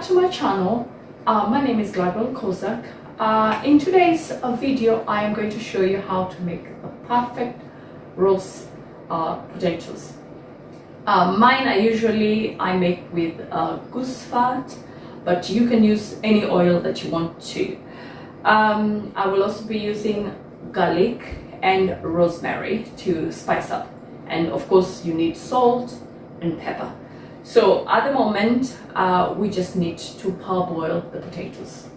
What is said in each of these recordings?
back to my channel. Uh, my name is Gladwell Kozak. Uh, in today's uh, video, I am going to show you how to make the perfect roast uh, potatoes. Uh, mine I usually I make with uh, goose fat, but you can use any oil that you want to. Um, I will also be using garlic and rosemary to spice up. And of course you need salt and pepper. So at the moment, uh, we just need to parboil the potatoes.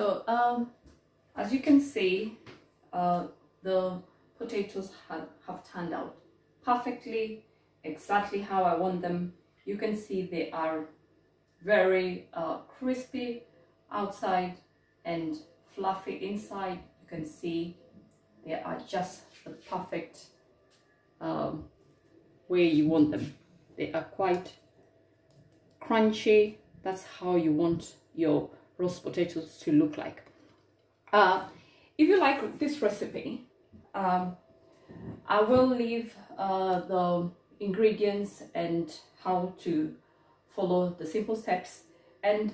So um, as you can see, uh, the potatoes have, have turned out perfectly, exactly how I want them. You can see they are very uh, crispy outside and fluffy inside. You can see they are just the perfect um, way you want them. They are quite crunchy. That's how you want your roast potatoes to look like. Uh, if you like this recipe, um, I will leave uh, the ingredients and how to follow the simple steps. And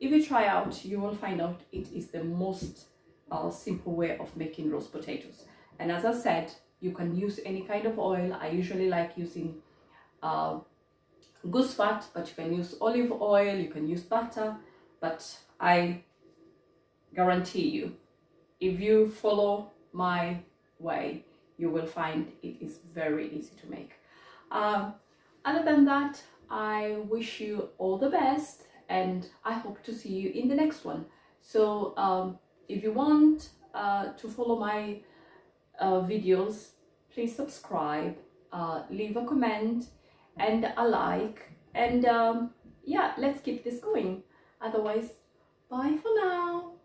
if you try out you will find out it is the most uh, simple way of making roast potatoes. And as I said you can use any kind of oil. I usually like using uh, goose fat but you can use olive oil you can use butter. But I guarantee you if you follow my way you will find it is very easy to make. Um, other than that I wish you all the best and I hope to see you in the next one. So um, if you want uh, to follow my uh, videos please subscribe uh, leave a comment and a like and um, yeah let's keep this going. Otherwise bye for now